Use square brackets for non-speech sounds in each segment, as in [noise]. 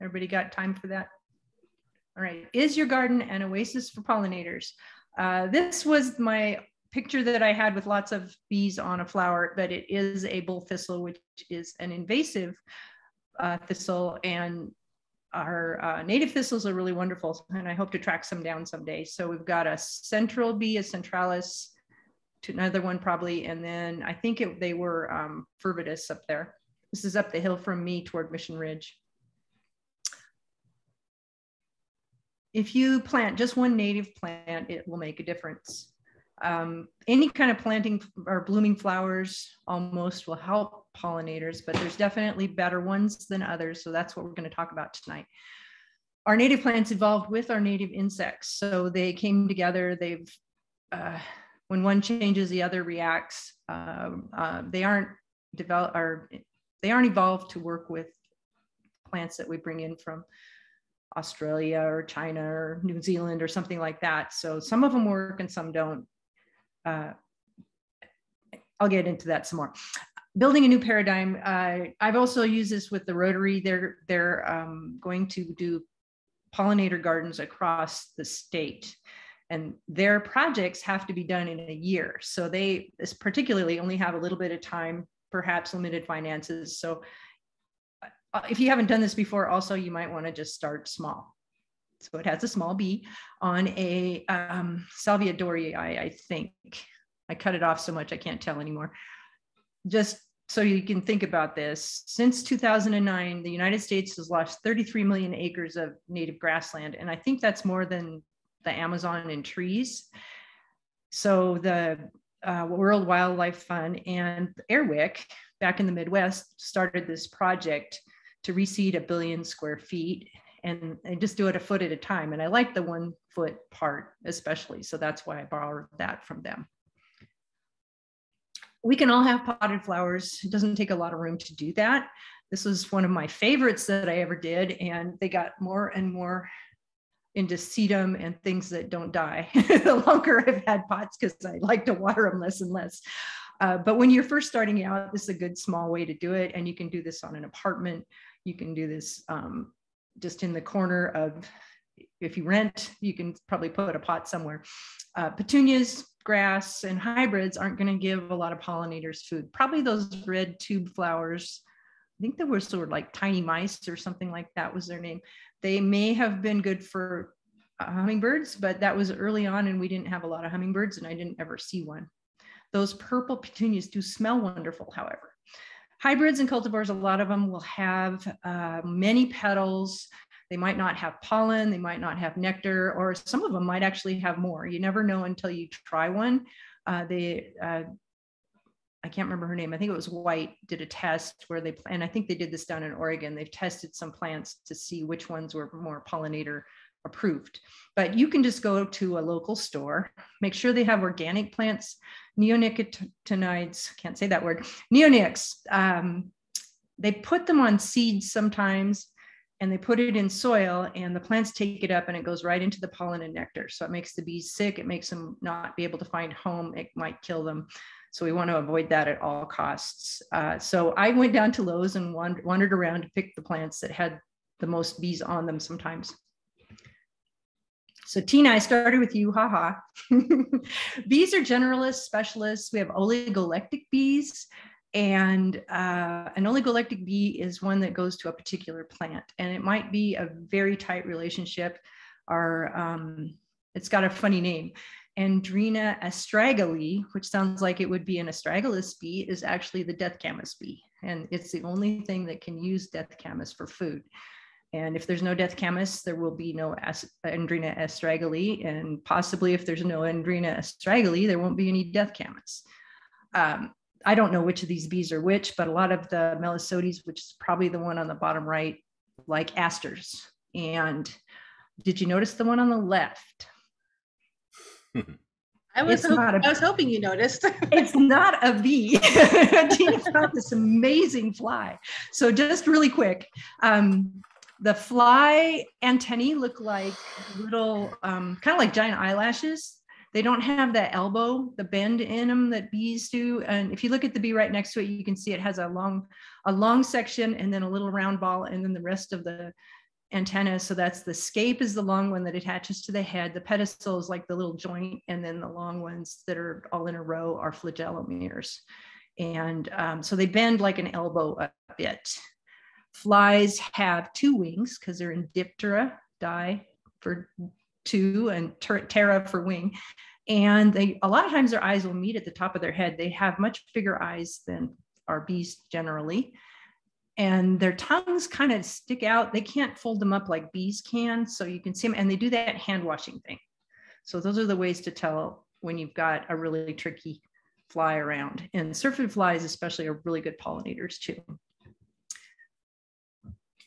Everybody got time for that? All right. Is your garden an oasis for pollinators? Uh, this was my picture that I had with lots of bees on a flower, but it is a bull thistle, which is an invasive uh, thistle. And our uh, native thistles are really wonderful. And I hope to track some down someday. So we've got a central bee, a centralis, to another one probably. And then I think it, they were um, Fervidus up there. This is up the hill from me toward Mission Ridge. If you plant just one native plant, it will make a difference. Um, any kind of planting or blooming flowers almost will help pollinators, but there's definitely better ones than others. So that's what we're going to talk about tonight. Our native plants evolved with our native insects. So they came together. They've, uh, when one changes, the other reacts. Uh, uh, they aren't develop or they aren't evolved to work with plants that we bring in from Australia or China or New Zealand or something like that. So some of them work and some don't. Uh, I'll get into that some more. Building a new paradigm. Uh, I've also used this with the Rotary. They're they're um, going to do pollinator gardens across the state, and their projects have to be done in a year. So they particularly only have a little bit of time, perhaps limited finances. So if you haven't done this before, also you might want to just start small. So it has a small B on a um, Salvia dorrii, I think. I cut it off so much I can't tell anymore. Just so you can think about this, since 2009, the United States has lost 33 million acres of native grassland. And I think that's more than the Amazon in trees. So the uh, World Wildlife Fund and Air Wick back in the Midwest started this project to reseed a billion square feet and, and just do it a foot at a time. And I like the one foot part especially. So that's why I borrowed that from them. We can all have potted flowers. It doesn't take a lot of room to do that. This was one of my favorites that I ever did. And they got more and more into sedum and things that don't die [laughs] the longer I've had pots because I like to water them less and less. Uh, but when you're first starting out, this is a good small way to do it. And you can do this on an apartment. You can do this um, just in the corner of, if you rent, you can probably put a pot somewhere. Uh, petunias, grass, and hybrids aren't going to give a lot of pollinators food. Probably those red tube flowers. I think they were sort of like tiny mice or something like that was their name. They may have been good for uh, hummingbirds, but that was early on and we didn't have a lot of hummingbirds and I didn't ever see one. Those purple petunias do smell wonderful, however. Hybrids and cultivars, a lot of them will have uh, many petals. They might not have pollen, they might not have nectar, or some of them might actually have more. You never know until you try one. Uh, they, uh, I can't remember her name. I think it was White did a test where they, and I think they did this down in Oregon. They've tested some plants to see which ones were more pollinator approved. But you can just go to a local store, make sure they have organic plants, neonicotinoids, can't say that word, neonics. Um, they put them on seeds sometimes and they put it in soil and the plants take it up and it goes right into the pollen and nectar. So it makes the bees sick. It makes them not be able to find home. It might kill them. So we want to avoid that at all costs. Uh, so I went down to Lowe's and wandered around to pick the plants that had the most bees on them sometimes. So Tina, I started with you, haha. [laughs] bees are generalists, specialists. We have oligolectic bees and uh, an oligolectic bee is one that goes to a particular plant and it might be a very tight relationship or um, it's got a funny name. Andrena astragali, which sounds like it would be an astragalus bee, is actually the death camas bee. And it's the only thing that can use death camas for food. And if there's no death camas, there will be no Andrena astragali. And possibly if there's no Andrena astragali, there won't be any death camas. Um, I don't know which of these bees are which, but a lot of the Melissodes, which is probably the one on the bottom right, like asters. And did you notice the one on the left? [laughs] I was, hope, a, I was hoping you noticed. [laughs] it's not a bee. [laughs] Tina found this amazing fly. So just really quick, um, the fly antennae look like little, um, kind of like giant eyelashes. They don't have that elbow, the bend in them that bees do. And if you look at the bee right next to it, you can see it has a long, a long section and then a little round ball, and then the rest of the antenna. So that's the scape is the long one that attaches to the head. The pedestal is like the little joint, and then the long ones that are all in a row are flagellomeres. And um, so they bend like an elbow a bit. Flies have two wings because they're in diptera, di for two, and ptera for wing. And they a lot of times their eyes will meet at the top of their head. They have much bigger eyes than our bees generally and their tongues kind of stick out. They can't fold them up like bees can. So you can see them, and they do that hand washing thing. So those are the ways to tell when you've got a really tricky fly around. And syrphid flies, especially, are really good pollinators too.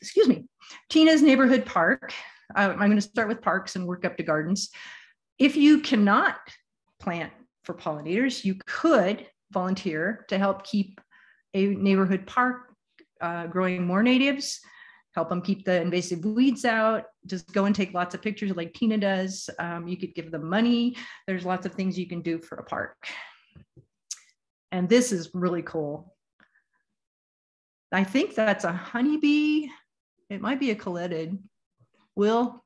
Excuse me. Tina's Neighborhood Park. Uh, I'm going to start with parks and work up to gardens. If you cannot plant for pollinators, you could volunteer to help keep a neighborhood park uh, growing more natives, help them keep the invasive weeds out, just go and take lots of pictures like Tina does. Um, you could give them money. There's lots of things you can do for a park. And this is really cool. I think that's a honeybee. It might be a colletid. Will?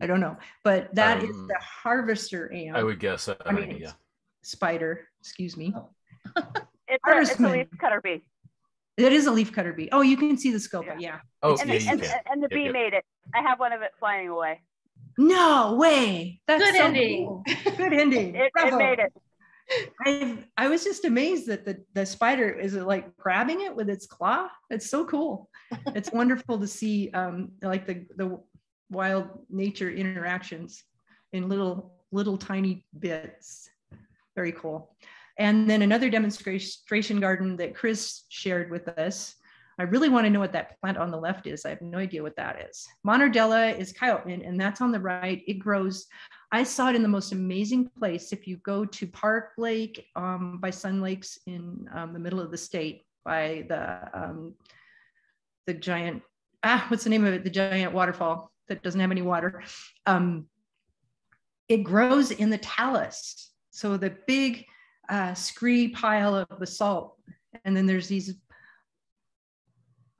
I don't know, but that um, is the harvester ant. I would guess. I mean, yeah. Spider, excuse me. [laughs] it's, a, it's a leaf cutter bee. It is a leaf cutter bee. Oh, you can see the scopa. Yeah. yeah. Oh, and, yeah, the, and, and, the bee yeah, made it. I have one of it flying away. No way. That's good so ending. Cool. Good ending. it, it, made it. I I was just amazed that the the spider is like grabbing it with its claw. It's so cool. [laughs] it's wonderful to see um like the the wild nature interactions in little little tiny bits. Very cool. And then another demonstration garden that Chris shared with us. I really want to know what that plant on the left is. I have no idea what that is. Monardella is coyote, and that's on the right. It grows. I saw it in the most amazing place. If you go to Park Lake um, by Sun Lakes in um, the middle of the state, by the um, the giant ah, what's the name of it? The giant waterfall that doesn't have any water. Um, it grows in the talus. So the big uh, scree pile of basalt. And then there's these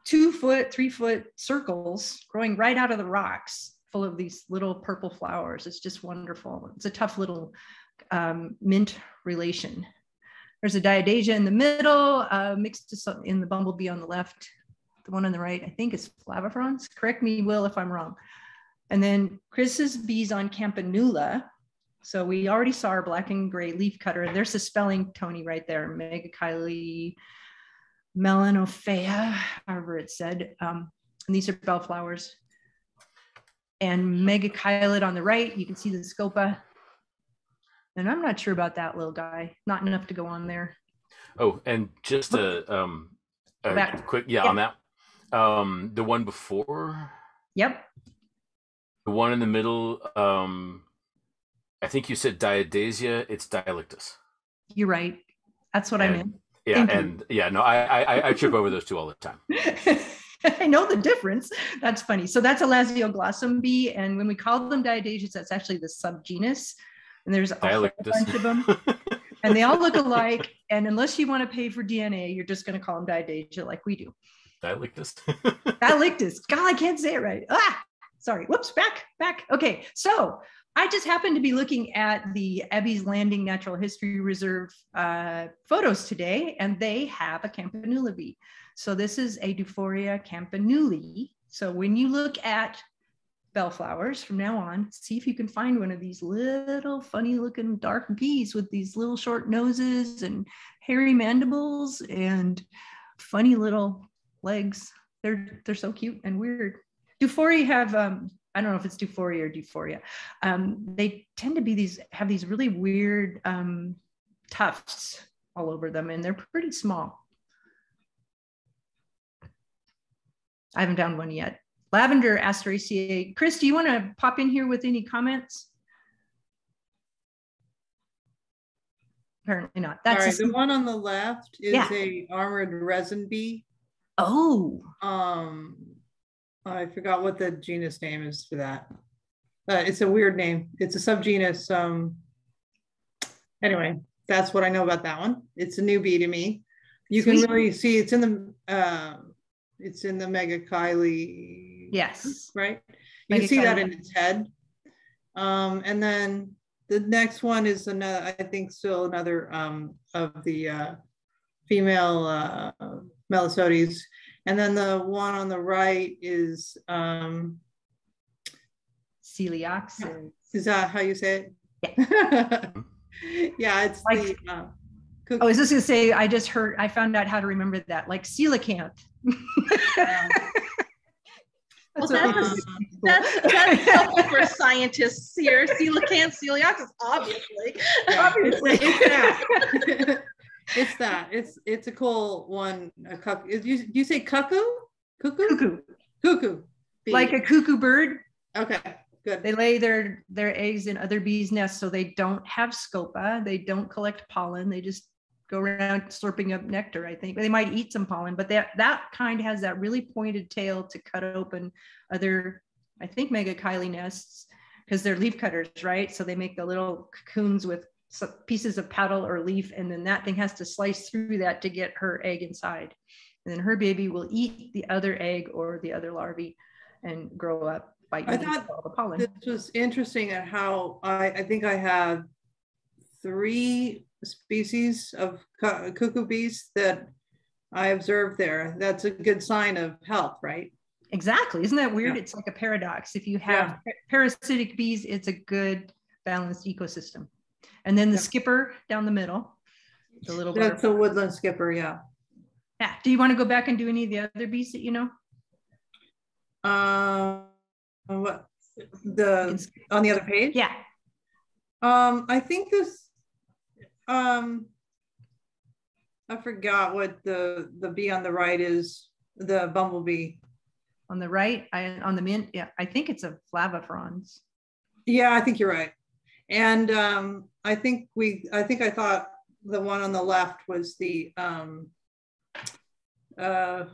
two foot, three foot circles growing right out of the rocks full of these little purple flowers. It's just wonderful. It's a tough little um, mint relation. There's a diadasia in the middle, uh, mixed in the bumblebee on the left. The one on the right, I think is flavifrons. Correct me, Will, if I'm wrong. And then Chris's bees on Campanula, so we already saw our black and gray leaf cutter. There's the spelling, Tony, right there, Megachile melanophaea, however it's said. Um, and these are bellflowers. And megachilid on the right, you can see the scopa. And I'm not sure about that little guy. Not enough to go on there. Oh, and just a, um, a quick, yeah, yep. on that. Um, the one before. Yep. The one in the middle, um, I think you said diadasia. It's Dialictus. You're right. That's what and, I meant. Yeah, Thank and you. yeah, no, I, I I trip over those two all the time. [laughs] [laughs] I know the difference. That's funny. So that's a Lasioglossum bee, and when we call them diadasias, that's actually the subgenus. And there's a whole bunch of them, and they all look alike. [laughs] And unless you want to pay for DNA, you're just going to call them diadasia, like we do. Dialictus. Dialictus. God, I can't say it right. Ah, sorry. Whoops. Back. Back. Okay. So I just happened to be looking at the Ebey's Landing Natural History Reserve uh, photos today, and they have a campanula bee. So this is a Dufourea campanulae. So when you look at bellflowers from now on, see if you can find one of these little funny looking dark bees with these little short noses and hairy mandibles and funny little legs. They're, they're so cute and weird. Dufourea have um, I don't know if it's Duphorea or Duphoria. Um, they tend to be these have these really weird um, tufts all over them, and they're pretty small. I haven't found one yet. Lavender Asteraceae. Chris, do you want to pop in here with any comments? Apparently not. That's the one on the left is yeah. a armored resin bee. Oh. Um, I forgot what the genus name is for that. Uh, it's a weird name. It's a subgenus. Um, anyway, that's what I know about that one. It's a newbie to me. You Sweet. can really see it's in the uh, it's in the Megachile. Yes. Right. You can see that in its head. Um, and then the next one is another, I think still another um, of the uh, female uh, Melissodes. And then the one on the right is um, Coelioxys. Is that how you say it? Yeah, [laughs] yeah it's like, the. Uh, I was just gonna say, I just heard, I found out how to remember that, like coelacanth. [laughs] well, that's, that's, that's [laughs] helpful for scientists here. Coelacanth, coelioxys, obviously. Yeah, obviously. It's, that. it's. It's a cool one. A cuck. Is you, you say cuckoo? Cuckoo? Cuckoo. Cuckoo. Bee. Like a cuckoo bird. Okay. Good. They lay their their eggs in other bees' nests, so they don't have scopa. They don't collect pollen. They just go around slurping up nectar. I think they might eat some pollen, but that that kind has that really pointed tail to cut open other, I think, megachile nests because they're leaf cutters, right? So they make the little cocoons with pieces of petal or leaf, and then that thing has to slice through that to get her egg inside. And then her baby will eat the other egg or the other larvae and grow up by eating I thought all the pollen. This was interesting at how I, I think I have three species of cuckoo bees that I observed there. That's a good sign of health, right? Exactly. Isn't that weird? Yeah. It's like a paradox. If you have yeah. parasitic bees, it's a good balanced ecosystem. And then the yeah. skipper down the middle, the little That's a woodland skipper, yeah. Yeah. Do you want to go back and do any of the other bees that you know? Um, what the on the other page? Yeah. Um, I think this um, I forgot what the the bee on the right is. The bumblebee. On the right, I on the mint. Yeah, I think it's a flavifrons. Yeah, I think you're right. And um, I think we. I think I thought the one on the left was the um, uh,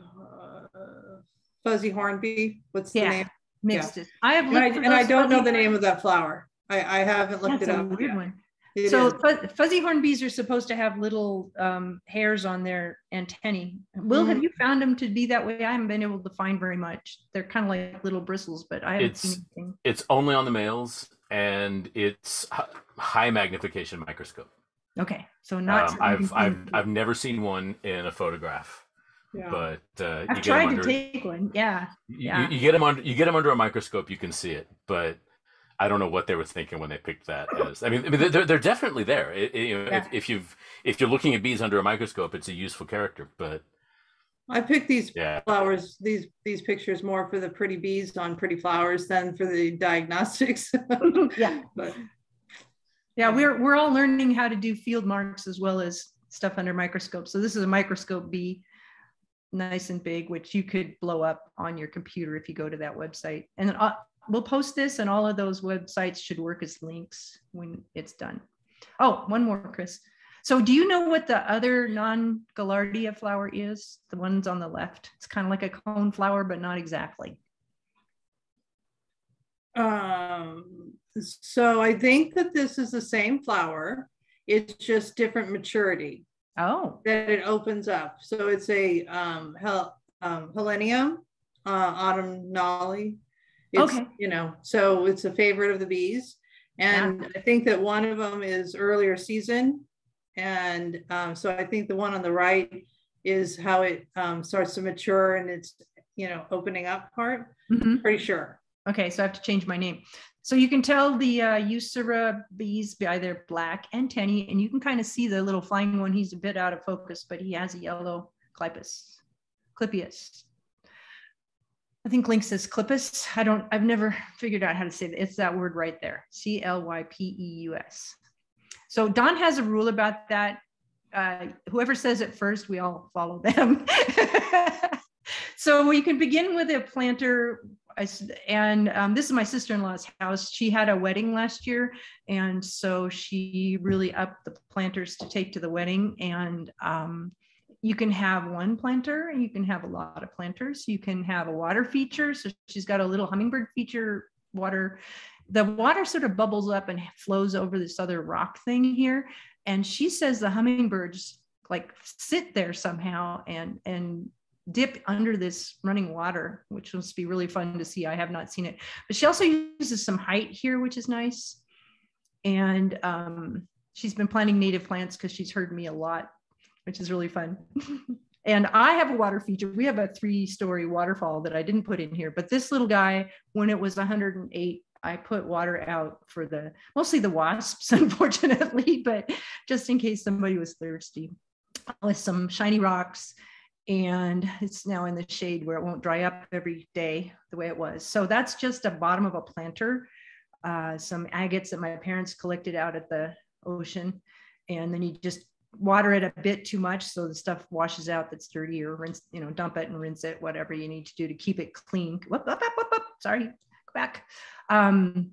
fuzzy hornbee. What's the yeah, name? Mixed. Yeah. I have and I, and I don't know the name of that flower. I, I haven't looked That's it up. A weird yet. one. It so fuzzy horn bees are supposed to have little um, hairs on their antennae. Will, mm. have you found them to be that way? I haven't been able to find very much. They're kind of like little bristles, but I haven't it's, seen anything. It's only on the males, and it's high magnification microscope. Okay, so not. Um, I've I've I've never seen one in a photograph. Yeah. But uh, I've tried under, to take one. Yeah. You, yeah. You, you get them under you get them under a microscope, you can see it, but I don't know what they were thinking when they picked that as. I mean, I mean they're, they're definitely there. It, it, you know, yeah. if, if, you've if you're looking at bees under a microscope, it's a useful character. But I picked these yeah. flowers, these these pictures more for the pretty bees on pretty flowers than for the diagnostics. [laughs] yeah, but yeah, we're we're all learning how to do field marks as well as stuff under microscope. So this is a microscope bee, nice and big, which you could blow up on your computer if you go to that website. And then uh, we'll post this and all of those websites should work as links when it's done. Oh, one more, Chris. So do you know what the other non-Gaillardia flower is? The ones on the left. It's kind of like a cone flower, but not exactly. Um, so I think that this is the same flower. It's just different maturity. Oh. That it opens up. So it's a um, hel um, Helenium uh, autumnale it's, okay. You know, so it's a favorite of the bees. And yeah. I think that one of them is earlier season. And um, so I think the one on the right is how it um, starts to mature and it's, you know, opening up part. Mm-hmm. Pretty sure. Okay, so I have to change my name. So you can tell the uh, Eucera bees by their black antennae, and you can kind of see the little flying one. He's a bit out of focus, but he has a yellow clypeus, clypeus. I think Link says clippus. I don't, I've never figured out how to say that. It's that word right there, C L Y P E U S. So Don has a rule about that. Uh, whoever says it first, we all follow them. [laughs] so we can begin with a planter. And um, this is my sister in law's house. She had a wedding last year. And so she really upped the planters to take to the wedding. And um, you can have one planter and you can have a lot of planters. You can have a water feature. So she's got a little hummingbird feature water. The water sort of bubbles up and flows over this other rock thing here. And she says the hummingbirds like sit there somehow and and dip under this running water, which must be really fun to see. I have not seen it, but she also uses some height here, which is nice. And um, she's been planting native plants because she's heard me a lot, which is really fun. [laughs] and I have a water feature. We have a three story waterfall that I didn't put in here, but this little guy, when it was 108, I put water out for the mostly the wasps, [laughs] unfortunately, but just in case somebody was thirsty with some shiny rocks and it's now in the shade where it won't dry up every day the way it was. So that's just a bottom of a planter, uh, some agates that my parents collected out at the ocean. And then you just water it a bit too much so the stuff washes out that's dirty or rinse, you know, dump it and rinse it, whatever you need to do to keep it clean. Whoop, whoop, whoop, Sorry, back. Um,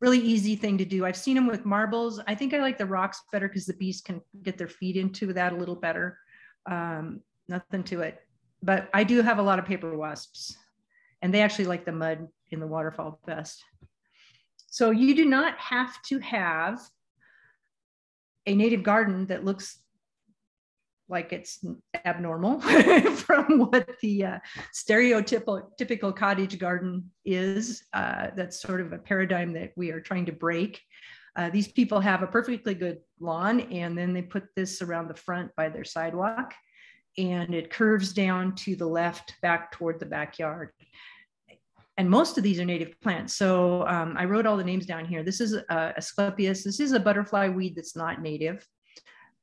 really easy thing to do. I've seen them with marbles. I think I like the rocks better because the bees can get their feet into that a little better. Um, nothing to it. But I do have a lot of paper wasps, and they actually like the mud in the waterfall best. So you do not have to have a native garden that looks like it's abnormal [laughs] from what the uh, stereotypical typical cottage garden is. Uh, that's sort of a paradigm that we are trying to break. Uh, these people have a perfectly good lawn and then they put this around the front by their sidewalk and it curves down to the left back toward the backyard. And most of these are native plants. So um, I wrote all the names down here. This is uh, Asclepias. This is a butterfly weed that's not native.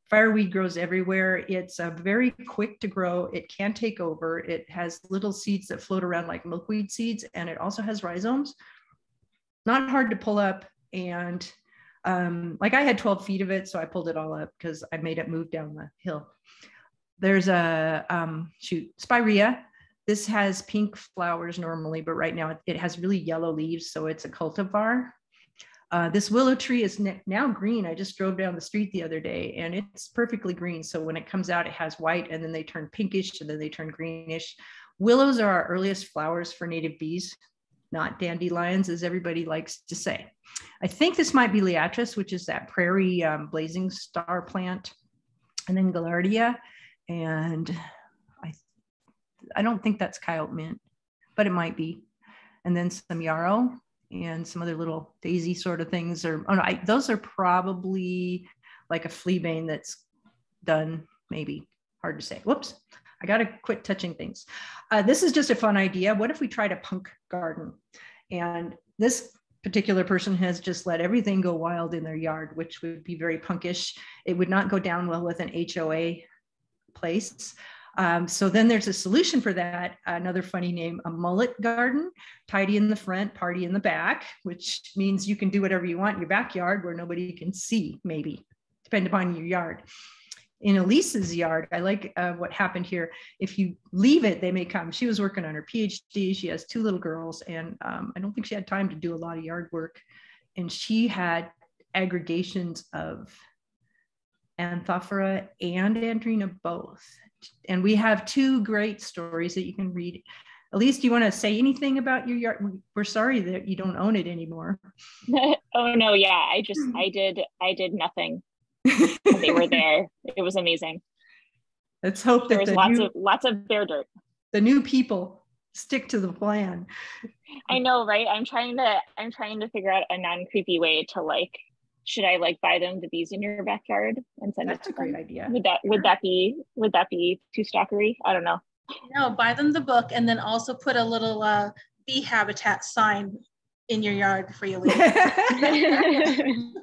Fireweed grows everywhere. It's uh, very quick to grow. It can take over. It has little seeds that float around like milkweed seeds, and it also has rhizomes. Not hard to pull up. And um, like I had 12 feet of it, so I pulled it all up because I made it move down the hill. There's a um, shoot spirea. This has pink flowers normally, but right now it has really yellow leaves, so it's a cultivar. Uh, this willow tree is now green. I just drove down the street the other day and it's perfectly green. So when it comes out, it has white and then they turn pinkish and then they turn greenish. Willows are our earliest flowers for native bees, not dandelions, as everybody likes to say. I think this might be liatris, which is that prairie um, blazing star plant. And then gaillardia and I I don't think that's coyote mint, but it might be. And then some yarrow and some other little daisy sort of things. Or oh no, I, those are probably like a fleabane that's done. Maybe hard to say. Whoops. I got to quit touching things. Uh, this is just a fun idea. What if we tried a punk garden? And this particular person has just let everything go wild in their yard, which would be very punkish. It would not go down well with an HOA place. Um, so then there's a solution for that. Another funny name, a mullet garden, tidy in the front, party in the back, which means you can do whatever you want in your backyard where nobody can see, maybe, depending upon your yard. In Elise's yard, I like uh, what happened here. If you leave it, they may come. She was working on her PhD. She has two little girls, and um, I don't think she had time to do a lot of yard work. And she had aggregations of Anthophora and Andrena both. And we have two great stories that you can read. Elise, do you want to say anything about your yard? We're sorry that you don't own it anymore. [laughs] oh no, yeah, I just I did I did nothing. they were [laughs] there. It was amazing. Let's hope that there was the lots new, of lots of bare dirt. The new people stick to the plan. I know, right? I'm trying to I'm trying to figure out a non-creepy way to like should I like buy them the bees in your backyard and send That's it to a great idea. Would that would that be would that be too stalkery? I don't know. No, buy them the book and then also put a little uh, bee habitat sign in your yard before you leave. [laughs]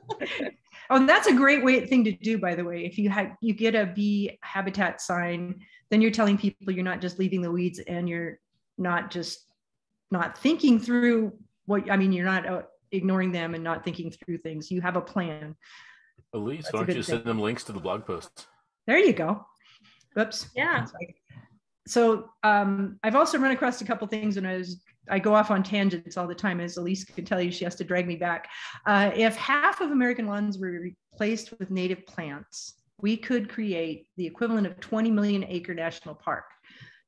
oh, that's a great way thing to do, by the way. If you have you get a bee habitat sign, then you're telling people you're not just leaving the weeds and you're not just not thinking through what I mean. You're not uh, ignoring them and not thinking through things. You have a plan. Elise, That's why don't you send them links to the blog posts? There you go. Oops. Yeah. So um, I've also run across a couple things and I was I go off on tangents all the time, as Elise can tell you, she has to drag me back. Uh, if half of American lawns were replaced with native plants, we could create the equivalent of 20 million acre national park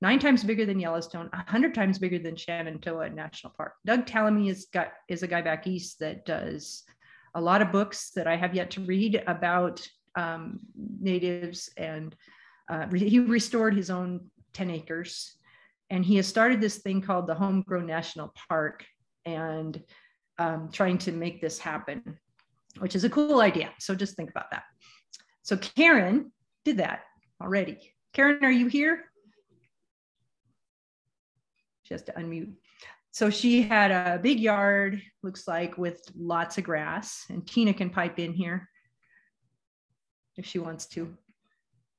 nine times bigger than Yellowstone, a 100 times bigger than Shenandoah National Park. Doug Tallamy is, got, is a guy back east that does a lot of books that I have yet to read about um, natives and uh, he restored his own 10 acres. And he has started this thing called the Homegrown National Park and um, trying to make this happen, which is a cool idea. So just think about that. So Karen did that already. Karen, are you here? She has to unmute. So she had a big yard, looks like, with lots of grass. And Tina can pipe in here if she wants to.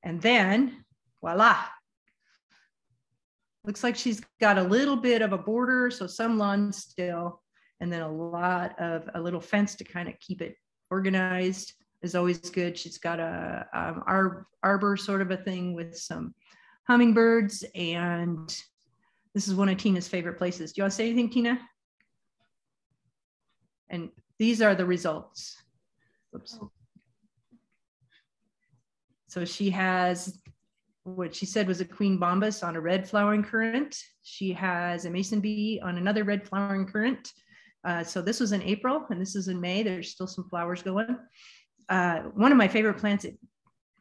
And then, voila. Looks like she's got a little bit of a border, so some lawn still, and then a lot of a little fence to kind of keep it organized is always good. She's got a um, arbor sort of a thing with some hummingbirds and this is one of Tina's favorite places. Do you want to say anything, Tina? And these are the results. Oops. So she has what she said was a queen bombus on a red flowering currant. She has a mason bee on another red flowering currant. Uh, so this was in April and this is in May. There's still some flowers going. Uh, one of my favorite plants, it,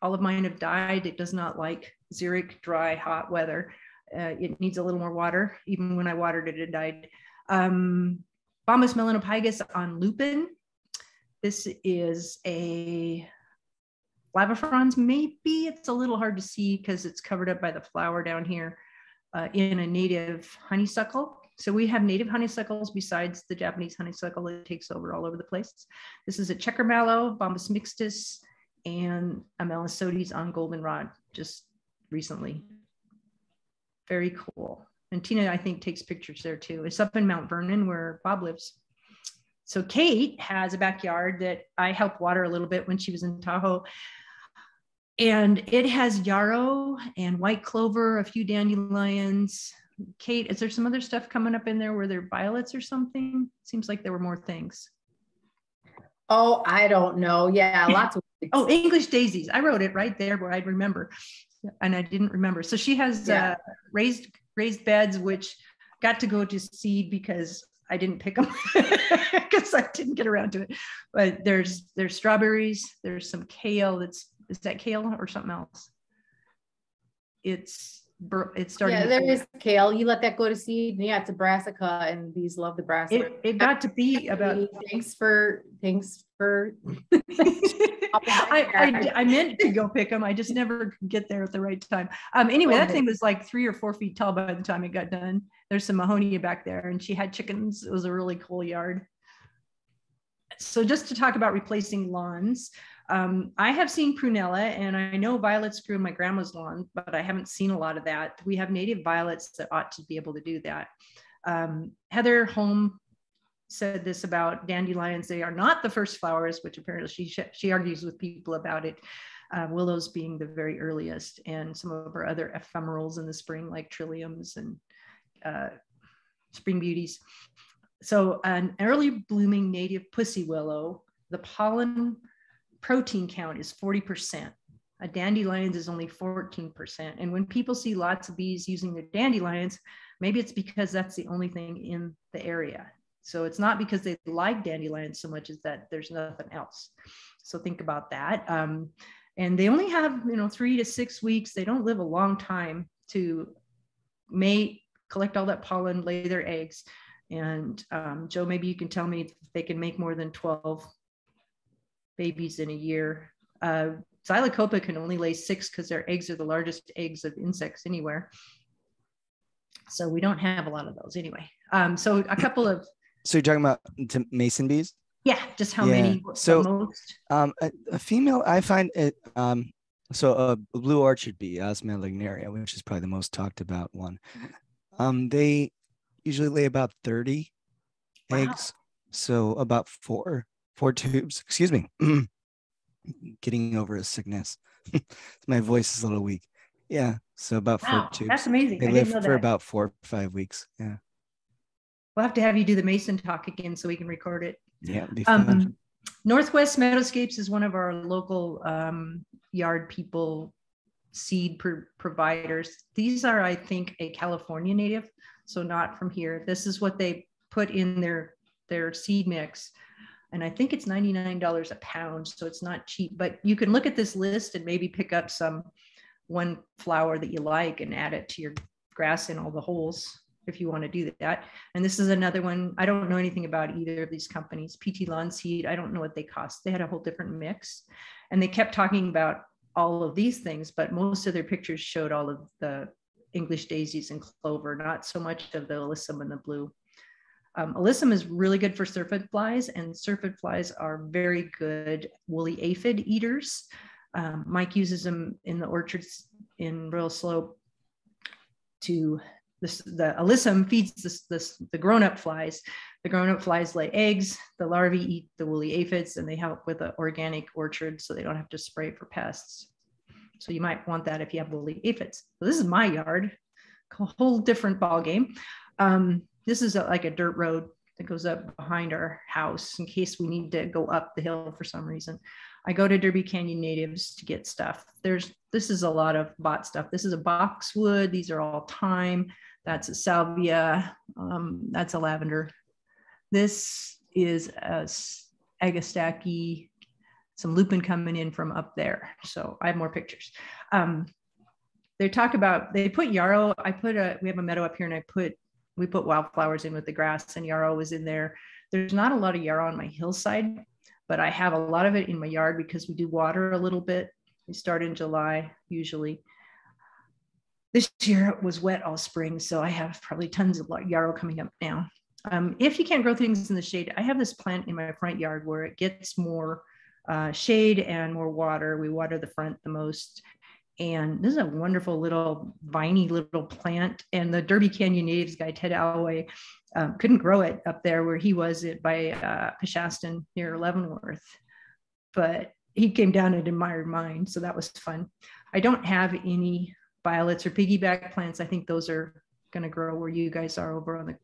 all of mine have died. It does not like xeric, dry, hot weather uh, it needs a little more water. Even when I watered it, it died. Um, Bombus melanopygus on lupin. This is a flavifrons, maybe. It's a little hard to see because it's covered up by the flower down here uh, in a native honeysuckle. So we have native honeysuckles besides the Japanese honeysuckle that takes over all over the place. This is a checker mallow, Bombus mixtus, and a Melissodes on goldenrod just recently very cool. And Tina, I think, takes pictures there too. It's up in Mount Vernon where Bob lives. So Kate has a backyard that I helped water a little bit when she was in Tahoe. And it has yarrow and white clover, a few dandelions. Kate, is there some other stuff coming up in there where there violets or something? Seems like there were more things. Oh, I don't know. Yeah, lots of. [laughs] oh, English daisies. I wrote it right there where I'd remember and I didn't remember. So she has yeah. uh, raised raised beds, which got to go to seed because I didn't pick them because [laughs] I didn't get around to it. But there's there's strawberries. There's some kale. That's is that kale or something else? It's it's starting. Yeah, there is kale. You let that go to seed. Yeah, it's a brassica, and these love the brassica. It, it got to be about. Thanks for thanks for. [laughs] I, I, I, meant to go pick them. I just never could get there at the right time. Um, anyway, that thing was like three or four feet tall by the time it got done. There's some mahonia back there, and she had chickens. It was a really cool yard. So just to talk about replacing lawns, um, I have seen prunella and I know violets grew in my grandma's lawn, but I haven't seen a lot of that. We have native violets that ought to be able to do that. Um, Heather Holm said this about dandelions. They are not the first flowers, which apparently she, she argues with people about it. Uh, willows being the very earliest and some of our other ephemerals in the spring like trilliums and uh, spring beauties. So an early blooming native pussy willow, the pollen protein count is 40%. A dandelions is only 14%. And when people see lots of bees using their dandelions, maybe it's because that's the only thing in the area. So it's not because they like dandelions so much as that there's nothing else. So think about that. Um, and they only have, you know, three to six weeks. They don't live a long time to mate, collect all that pollen, lay their eggs. And um, Joe, maybe you can tell me if they can make more than 12 babies in a year. Uh, Xylocopa can only lay six because their eggs are the largest eggs of insects anywhere. So we don't have a lot of those anyway. Um, so a couple of. So you're talking about mason bees? Yeah, just how yeah. many? So um, a, a, female, I find it. Um, so a blue orchard bee, Osmia lignaria, which is probably the most talked about one. Um, they usually lay about 30 wow. eggs. So about four four tubes. Excuse me. [clears throat] Getting over a sickness. [laughs] My voice is a little weak. Yeah. So about wow, four tubes. That's amazing. They I live for about four five weeks. Yeah. We'll have to have you do the Mason talk again so we can record it. Yeah. Um, Northwest Meadowscapes is one of our local um, yard people seed pro- providers. These are, I think, a California native, so not from here. This is what they put in their their seed mix and I think it's $99 a pound, so it's not cheap. But you can look at this list and maybe pick up some one flower that you like and add it to your grass in all the holes if you want to do that. And this is another one. I don't know anything about either of these companies. PT Lawn Seed, I don't know what they cost. They had a whole different mix. And they kept talking about all of these things, but most of their pictures showed all of the English daisies and clover, not so much of the alyssum and the blue. Um, alyssum is really good for syrphid flies, and syrphid flies are very good woolly aphid eaters. Um, Mike uses them in the orchards in Royal Slope to this, the alyssum feeds this, this, the grown-up flies. The grown-up flies lay eggs, the larvae eat the woolly aphids, and they help with an organic orchard so they don't have to spray for pests. So you might want that if you have woolly aphids. So this is my yard, a whole different ball game. Um, this is a, like a dirt road that goes up behind our house in case we need to go up the hill for some reason. I go to Derby Canyon Natives to get stuff. There's this is a lot of bought stuff. This is a boxwood. These are all thyme. That's a salvia. Um, that's a lavender. This is a agastache, some lupin coming in from up there. So I have more pictures. Um, they talk about they put yarrow. I put a we have a meadow up here, and I put we put wildflowers in with the grass, and yarrow was in there. There's not a lot of yarrow on my hillside, but I have a lot of it in my yard because we do water a little bit. We start in July usually. This year it was wet all spring, so I have probably tons of yarrow coming up now. Um, if you can't grow things in the shade, I have this plant in my front yard where it gets more uh, shade and more water. We water the front the most. And this is a wonderful little viney little plant. And the Derby Canyon Natives guy, Ted Alway, um, couldn't grow it up there where he was it by uh, Peshastin near Leavenworth. But he came down and admired mine. So that was fun. I don't have any violets or piggyback plants. I think those are going to grow where you guys are over on the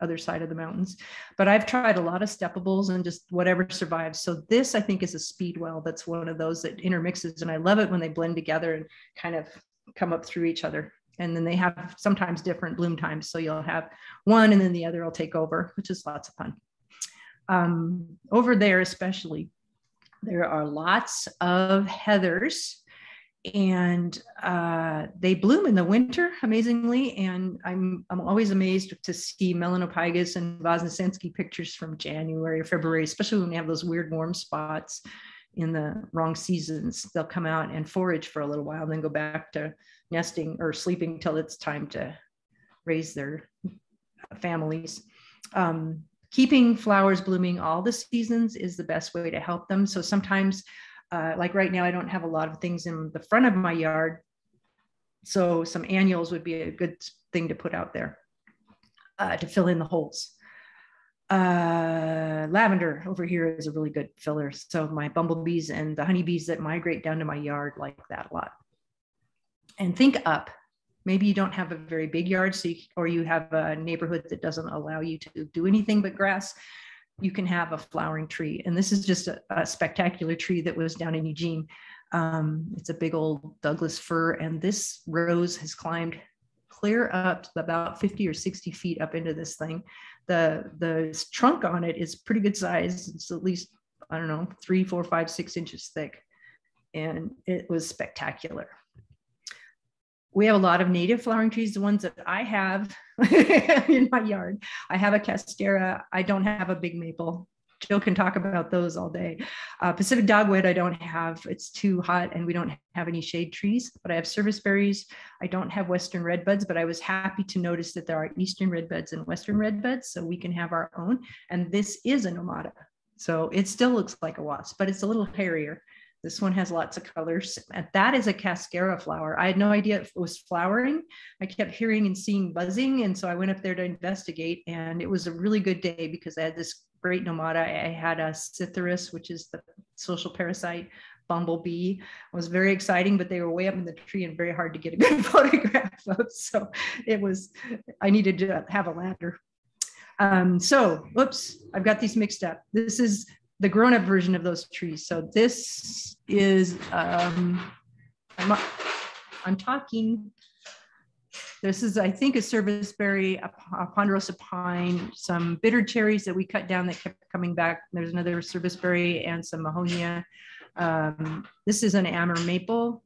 other side of the mountains. But I've tried a lot of steppables and just whatever survives. So this I think is a speedwell that's one of those that intermixes. And I love it when they blend together and kind of come up through each other. And then they have sometimes different bloom times. So you'll have one and then the other will take over, which is lots of fun. Um, over there, especially, there are lots of heathers and uh, they bloom in the winter amazingly. And I'm I'm always amazed to see melanopygus and vosnesenskii pictures from January or February, especially when we have those weird warm spots in the wrong seasons. They'll come out and forage for a little while, and then go back to nesting or sleeping till it's time to raise their families. Um, keeping flowers blooming all the seasons is the best way to help them. So sometimes uh, like right now, I don't have a lot of things in the front of my yard. So some annuals would be a good thing to put out there uh, to fill in the holes. Uh, lavender over here is a really good filler. So my bumblebees and the honeybees that migrate down to my yard like that a lot. And think up. Maybe you don't have a very big yard, so you, or you have a neighborhood that doesn't allow you to do anything but grass you can have a flowering tree. And this is just a, a spectacular tree that was down in Eugene. Um, it's a big old Douglas fir, and this rose has climbed clear up about 50 or 60 feet up into this thing. The, the trunk on it is pretty good size. It's at least, I don't know, three, four, five, six inches thick. And it was spectacular we have a lot of native flowering trees, the ones that I have [laughs] in my yard. I have a cascara. I don't have a big maple. Jill can talk about those all day. Uh, Pacific dogwood, I don't have. It's too hot and we don't have any shade trees, but I have service berries. I don't have Western redbuds, but I was happy to notice that there are Eastern redbuds and Western redbuds, so we can have our own. And this is a nomada. So it still looks like a wasp, but it's a little hairier. This one has lots of colors. And that is a cascara flower. I had no idea it was flowering. I kept hearing and seeing buzzing. And so I went up there to investigate. And it was a really good day because I had this great nomada. I had a Psithyrus, which is the social parasite bumblebee. It was very exciting, but they were way up in the tree and very hard to get a [laughs] good photograph of. So it was, I needed to have a ladder. Um, so, whoops, I've got these mixed up. This is the grown-up version of those trees. So this is, um, I'm, I'm talking, this is, I think, a serviceberry, a, a ponderosa pine, some bitter cherries that we cut down that kept coming back. There's another serviceberry and some mahonia. Um, this is an amur maple.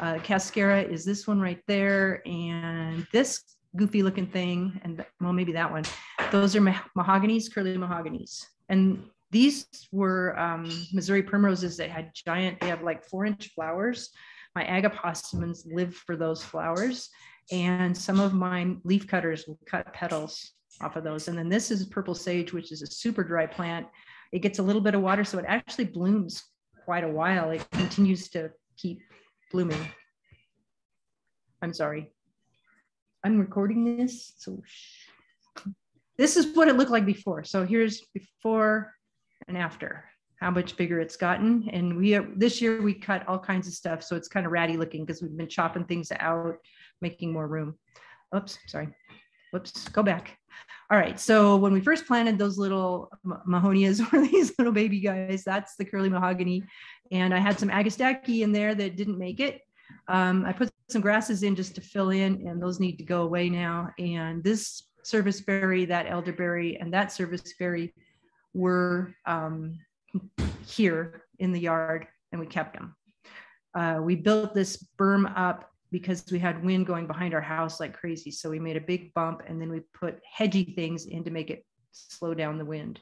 Uh, cascara is this one right there, and this goofy looking thing, and well, maybe that one. Those are mahoganies, curly mahoganies. And these were um, Missouri primroses that had giant, they have like four inch flowers. My agapostemons live for those flowers. And some of my leaf cutters will cut petals off of those. And then this is purple sage, which is a super dry plant. It gets a little bit of water, so it actually blooms quite a while. It continues to keep blooming. I'm sorry. I'm recording this. So this is what it looked like before. So here's before and after how much bigger it's gotten. And we this year we cut all kinds of stuff. So it's kind of ratty looking because we've been chopping things out, making more room. Oops, sorry. Whoops, go back. All right, so when we first planted those little mahonias [laughs] or these little baby guys, that's the curly mahogany. And I had some agastache in there that didn't make it. Um, I put some grasses in just to fill in and those need to go away now. And this serviceberry, that elderberry, and that serviceberry were um, here in the yard and we kept them. Uh, we built this berm up because we had wind going behind our house like crazy. So we made a big bump and then we put hedgy things in to make it slow down the wind.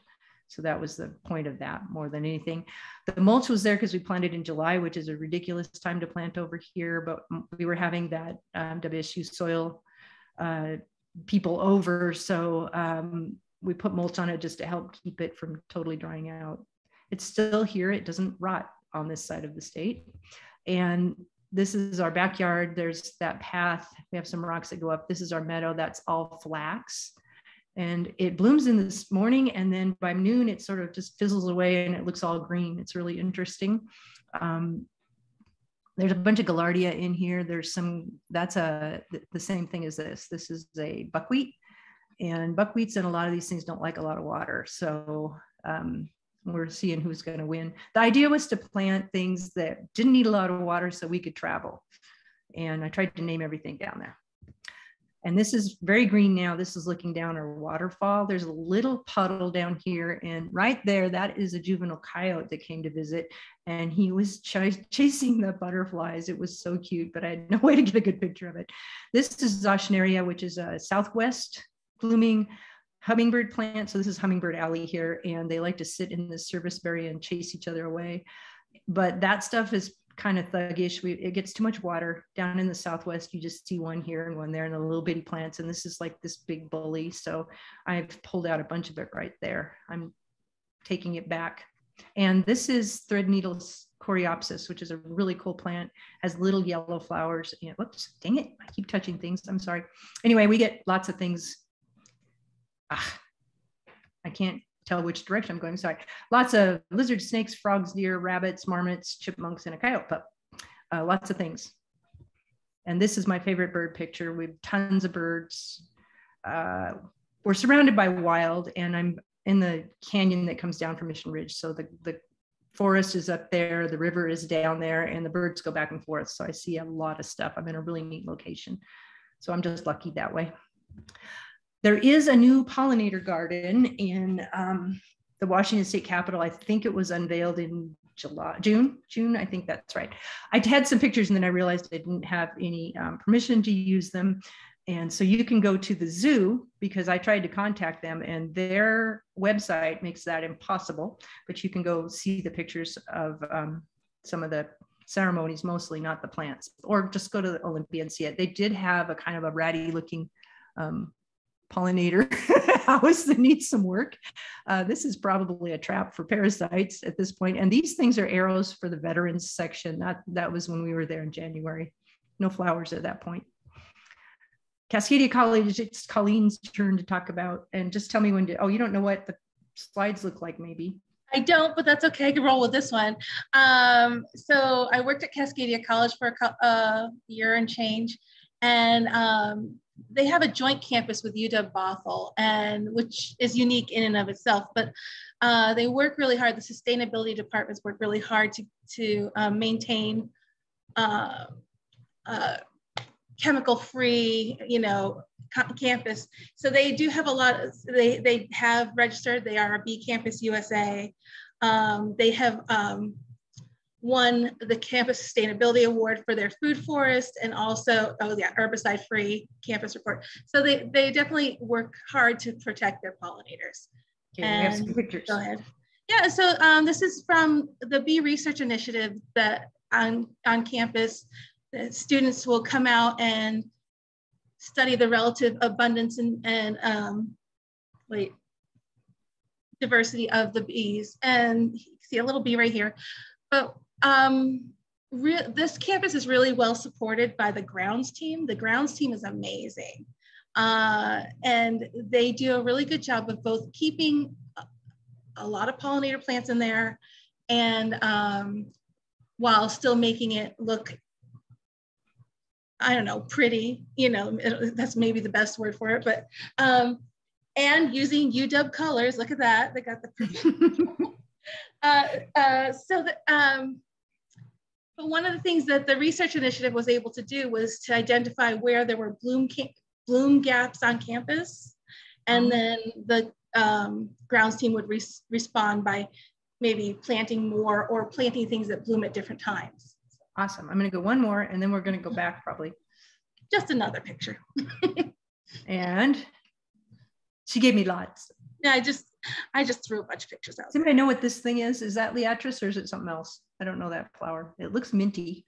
So that was the point of that more than anything. The mulch was there because we planted in July, which is a ridiculous time to plant over here, but we were having that um, WSU soil uh, people over. So um, we put mulch on it just to help keep it from totally drying out. It's still here. It doesn't rot on this side of the state. And this is our backyard. There's that path. We have some rocks that go up. This is our meadow. That's all flax. And it blooms in this morning. And then by noon, it sort of just fizzles away and it looks all green. It's really interesting. Um, there's a bunch of gaillardia in here. There's some, that's a, the same thing as this. This is a buckwheat and buckwheats and a lot of these things don't like a lot of water. So um, we're seeing who's going to win. The idea was to plant things that didn't need a lot of water so we could travel. And I tried to name everything down there. And this is very green now. This is looking down a waterfall. There's a little puddle down here. And right there, that is a juvenile coyote that came to visit. And he was ch- [laughs] chasing the butterflies. It was so cute, but I had no [laughs] way to get a good picture of it. This is Zauschneria, which is a southwest blooming hummingbird plant. So this is hummingbird alley here, and they like to sit in the serviceberry and chase each other away. But that stuff is kind of thuggish. We, it gets too much water down in the Southwest. You just see one here and one there and the little bitty plants. And this is like this big bully. So I've pulled out a bunch of it right there. I'm taking it back. And this is thread needles coreopsis, which is a really cool plant, has little yellow flowers. And whoops, dang it, I keep touching things. I'm sorry. Anyway, we get lots of things I can't tell which direction I'm going. Sorry. Lots of lizards, snakes, frogs, deer, rabbits, marmots, chipmunks, and a coyote pup. Uh, lots of things. And this is my favorite bird picture. We have tons of birds. Uh, we're surrounded by wild, and I'm in the canyon that comes down from Mission Ridge. So the, the forest is up there, the river is down there, and the birds go back and forth. So I see a lot of stuff. I'm in a really neat location. So I'm just lucky that way. There is a new pollinator garden in um, the Washington State Capitol. I think it was unveiled in July, June, June. I think that's right. I had some pictures and then I realized I didn't have any um, permission to use them. And so you can go to the zoo because I tried to contact them and their website makes that impossible. But you can go see the pictures of um, some of the ceremonies, mostly not the plants, or just go to the Olympia and see it. They did have a kind of a ratty looking um, pollinator [laughs] house that needs some work. Uh, this is probably a trap for parasites at this point. And these things are arrows for the veterans section. That, that was when we were there in January. No flowers at that point. Cascadia College, it's Colleen's turn to talk about, and just tell me when to, oh, you don't know what the slides look like maybe. I don't, but that's okay. I can roll with this one. Um, so I worked at Cascadia College for a uh, year and change. And um, they have a joint campus with UW Bothell, and which is unique in and of itself. But uh, they work really hard. The sustainability departments work really hard to to uh, maintain uh, uh chemical-free, you know, campus. So they do have a lot. Of, they they have registered. They are a Bee Campus USA. Um, they have um, won the campus sustainability award for their food forest and also oh yeah herbicide free campus report. So they they definitely work hard to protect their pollinators. Okay, and, we have some pictures. go ahead. Yeah so um, this is from the bee research initiative that on on campus the students will come out and study the relative abundance and, and um, wait diversity of the bees. And see a little bee right here. But um, this campus is really well supported by the grounds team. The grounds team is amazing. Uh, and they do a really good job of both keeping a, a lot of pollinator plants in there and um, while still making it look, I don't know, pretty, you know, that's maybe the best word for it, but, um, and using UW colors, look at that, they got the, [laughs] [laughs] uh, uh, so that, um, but one of the things that the research initiative was able to do was to identify where there were bloom, bloom gaps on campus. And mm-hmm. then the um, grounds team would res respond by maybe planting more or planting things that bloom at different times. Awesome. I'm going to go one more and then we're going to go back probably. Just another picture. [laughs] and she gave me lots. Yeah, I just [laughs] I just threw a bunch of pictures out. Does anybody know what this thing is? Is that Liatris or is it something else? I don't know that flower. It looks minty.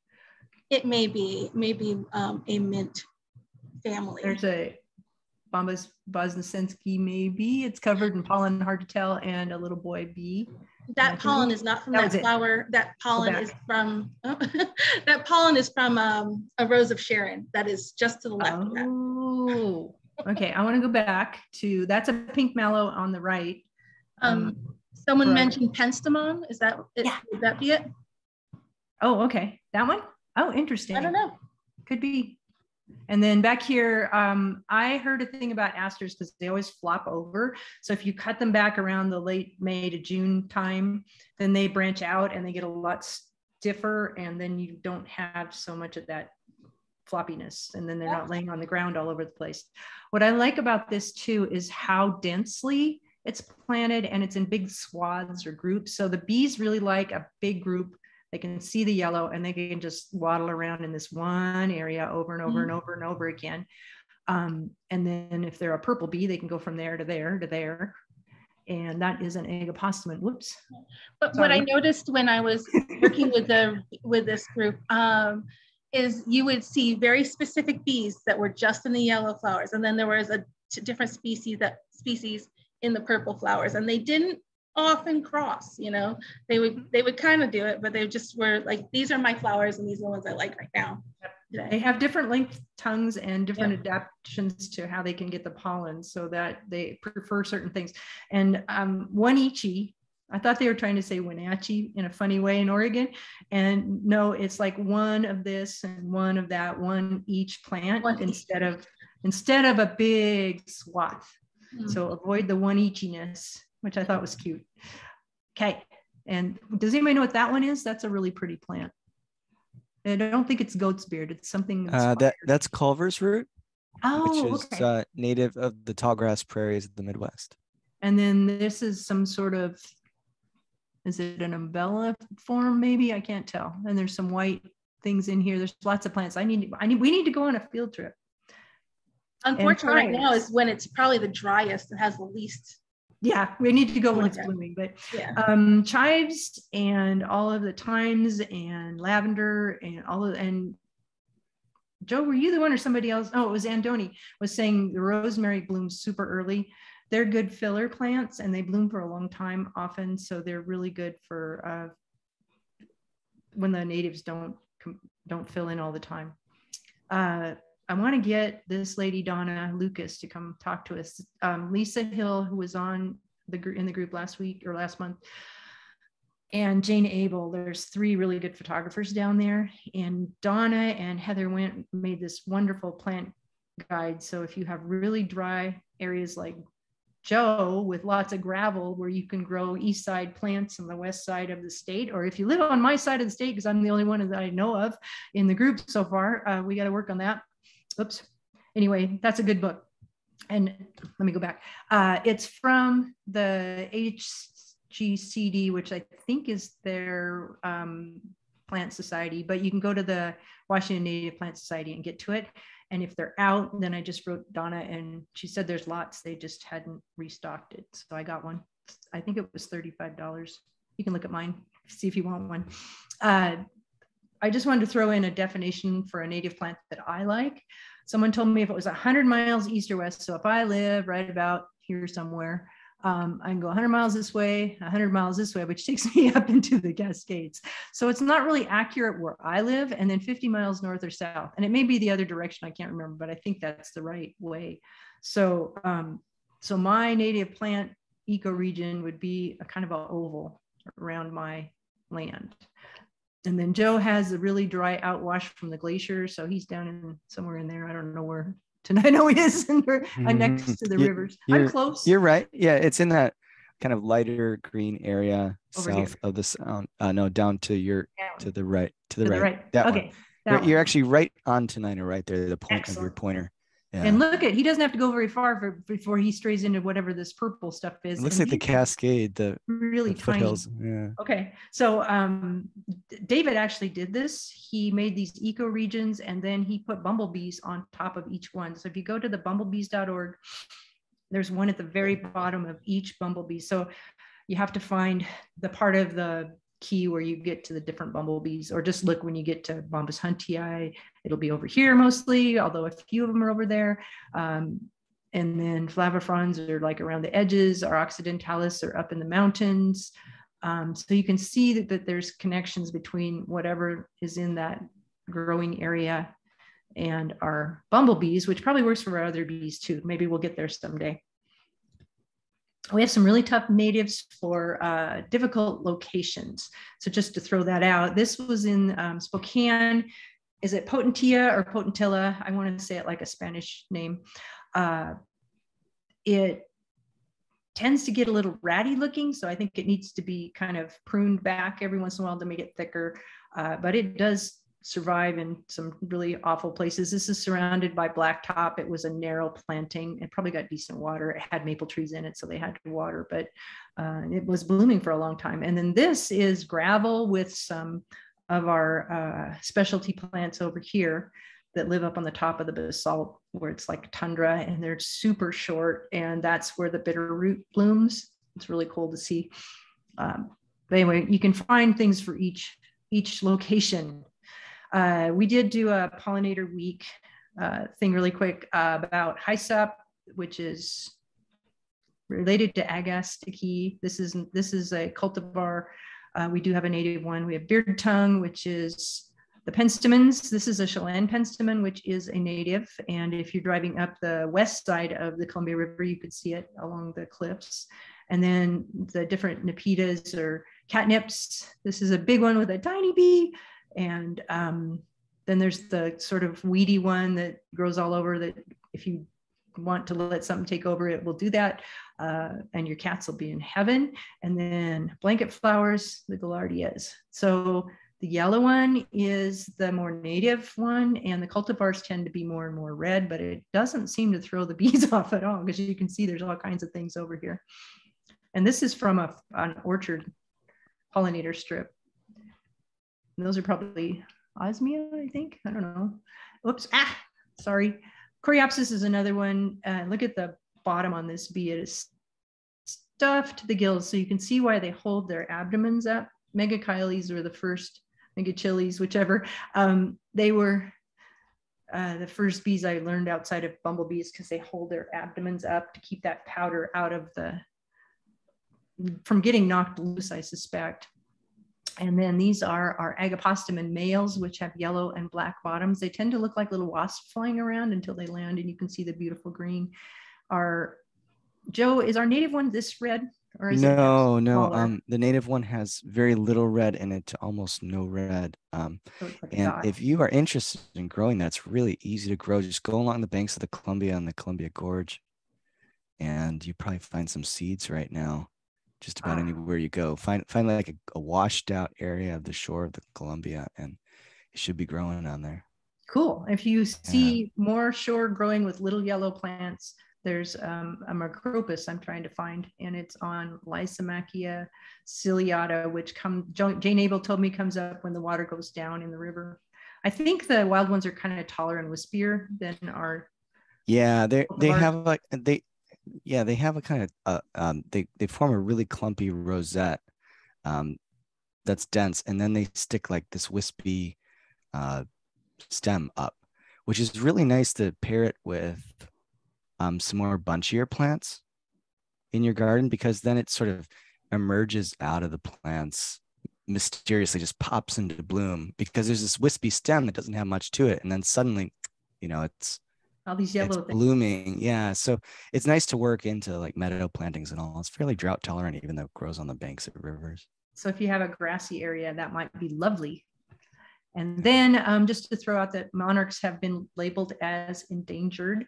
It may be, maybe um, a mint family. There's a Bombus vosnesenskii, maybe. It's covered in pollen, hard to tell, and a little boy bee. That pollen is not from that, that flower. It. That pollen is from oh, [laughs] that pollen is from um, a rose of Sharon. That is just to the left. Oh, okay. I want to go back to that's a pink mallow on the right. Um, um someone right. mentioned penstemon. Is that it? Yeah. Would that be it? Oh, okay. That one? Oh, interesting. I don't know. Could be. And then back here, um, I heard a thing about asters because they always flop over. So if you cut them back around the late May to June time, then they branch out and they get a lot stiffer, and then you don't have so much of that floppiness, and then they're not laying on the ground all over the place. What I like about this too is how densely it's planted and it's in big swaths or groups. So the bees really like a big group they can see the yellow and they can just waddle around in this one area over and over mm-hmm. and over and over again. Um, and then if they're a purple bee, they can go from there to there to there. And that is an agapostemon. Whoops. But Sorry. what I noticed when I was working with the with this group um, is you would see very specific bees that were just in the yellow flowers, and then there was a different species that species in the purple flowers, and they didn't often cross you know they would they would kind of do it but they just were like these are my flowers and these are the ones i like right now they have different length tongues and different yeah. adaptations to how they can get the pollen so that they prefer certain things and um, Wenatchee I thought they were trying to say Wenatchee in a funny way in Oregon. And no, it's like one of this and one of that, one each plant one instead each. of instead of a big swath. Mm-hmm. So avoid the one eachiness which I thought was cute. Okay. And does anybody know what that one is? That's a really pretty plant. And I don't think it's goat's beard. It's something. Uh, that that's Culver's root. Oh, which is okay. uh, native of the tall grass prairies of the Midwest. And then this is some sort of, is it an umbella form? Maybe I can't tell. And there's some white things in here. There's lots of plants. I need. I need. We need to go on a field trip. Unfortunately, right now is when it's probably the driest and has the least yeah, we need to go when it's blooming. But yeah. um, chives and all of the thymes and lavender and all of and Joe, were you the one or somebody else? Oh, it was Andoni was saying the rosemary blooms super early. They're good filler plants and they bloom for a long time often, so they're really good for uh, when the natives don't don't fill in all the time. Uh, I want to get this lady Donna Lucas to come talk to us. Um, Lisa Hill, who was on the group in the group last week or last month, and Jane Abel. There's three really good photographers down there, and Donna and Heather went made this wonderful plant guide. So if you have really dry areas like Joe with lots of gravel where you can grow east side plants on the west side of the state, or if you live on my side of the state, because I'm the only one that I know of in the group so far, uh, we got to work on that oops. Anyway, that's a good book. And let me go back. Uh, it's from the HGCD, which I think is their um, Plant Society, but you can go to the Washington Native Plant Society and get to it. And if they're out, then I just wrote Donna and she said there's lots, they just hadn't restocked it. So I got one. I think it was $35. You can look at mine, see if you want one. Uh, I just wanted to throw in a definition for a native plant that I like. Someone told me if it was 100 miles east or west. So if I live right about here somewhere, um, I can go 100 miles this way, 100 miles this way, which [laughs] takes me up into the Cascades. So it's not really accurate where I live, and then 50 miles north or south. And it may be the other direction, I can't remember, but I think that's the right way. So, um, so my native plant ecoregion would be a kind of an oval around my land. And then Joe has a really dry outwash from the glacier. So he's down in somewhere in there. I don't know where [laughs] Tenino is and we're mm-hmm. next to the rivers. I'm close. You're right. Yeah, it's in that kind of lighter green area Over south here. of the sound. Uh, no, down to your to the right. To the, to right. the right. That okay. One. You're, you're, actually right on Tenino, right there. The point Excellent. of your pointer. Yeah. And look at he doesn't have to go very far for, before he strays into whatever this purple stuff is. It looks and like the Cascade, the really the tiny. Foothills. Yeah. Okay, so um, David actually did this. He made these ecoregions, and then he put bumblebees on top of each one. So if you go to the bumblebees.org, there's one at the very bottom of each bumblebee. So you have to find the part of the key where you get to the different bumblebees, or just look when you get to Bombus huntii. It'll be over here mostly, although a few of them are over there. Um, and then flavifrons are like around the edges, our occidentalis are up in the mountains. Um, so you can see that, that there's connections between whatever is in that growing area and our bumblebees, which probably works for our other bees too. Maybe we'll get there someday we have some really tough natives for uh, difficult locations. So just to throw that out, this was in um, Spokane. Is it Potentilla or Potentilla? I want to say it like a Spanish name. Uh, it tends to get a little ratty looking, so I think it needs to be kind of pruned back every once in a while to make it thicker. Uh, but it does survive in some really awful places. This is surrounded by blacktop. It was a narrow planting. It probably got decent water. It had maple trees in it, so they had to water, but uh, it was blooming for a long time. And then this is gravel with some of our uh, specialty plants over here that live up on the top of the basalt where it's like tundra and they're super short. And that's where the bitter root blooms. It's really cool to see. Um, but anyway, you can find things for each each location uh, we did do a pollinator week uh, thing really quick uh, about hyssop, which is related to agastache. This is this is a cultivar. Uh, we do have a native one. We have beard tongue, which is the penstemons. This is a Chelan penstemon, which is a native. And if you're driving up the west side of the Columbia River, you could see it along the cliffs. And then the different nepetas or catnips. This is a big one with a tiny bee. And um, then there's the sort of weedy one that grows all over that if you want to let something take over, it will do that. Uh, and your cats will be in heaven. And then blanket flowers, the gaillardias. So the yellow one is the more native one, and the cultivars tend to be more and more red, but it doesn't seem to throw the [laughs] bees off at all because you can see there's all kinds of things over here. And this is from a, an orchard pollinator strip. Those are probably osmia, I think. I don't know. Oops. Ah, sorry. Coreopsis is another one. Uh, look at the bottom on this bee. It is stuffed to the gills. So you can see why they hold their abdomens up. Megachiles were the first, megachilies, whichever. Um, they were uh, the first bees I learned outside of bumblebees because they hold their abdomens up to keep that powder out of the, from getting knocked loose, I suspect. And then these are our agapostemon males, which have yellow and black bottoms. They tend to look like little wasps flying around until they land and you can see the beautiful green. Our Joe, is our native one this red? Or is no, no. Um, the native one has very little red in it to almost no red. Um, so like and if you are interested in growing that, it's really easy to grow. Just go along the banks of the Columbia and the Columbia Gorge, and you probably find some seeds right now just about ah. anywhere you go. Find find like a, a, washed out area of the shore of the Columbia, and it should be growing on there. Cool. If you see yeah. more shore growing with little yellow plants, there's um, a Macropis I'm trying to find, and it's on Lysimachia ciliata, which come Jane Abel told me comes up when the water goes down in the river. I think the wild ones are kind of taller and wispier than our. Yeah, they they have like they, yeah, they have a kind of uh, um they they form a really clumpy rosette, um, that's dense, and then they stick like this wispy, uh, stem up, which is really nice to pair it with, um, some more bunchier plants in your garden because then it sort of emerges out of the plants mysteriously just pops into bloom because there's this wispy stem that doesn't have much to it and then suddenly you know it's all these yellow it's blooming yeah so it's nice to work into like meadow plantings and all it's fairly drought tolerant even though it grows on the banks of rivers so if you have a grassy area that might be lovely and then um, just to throw out that monarchs have been labeled as endangered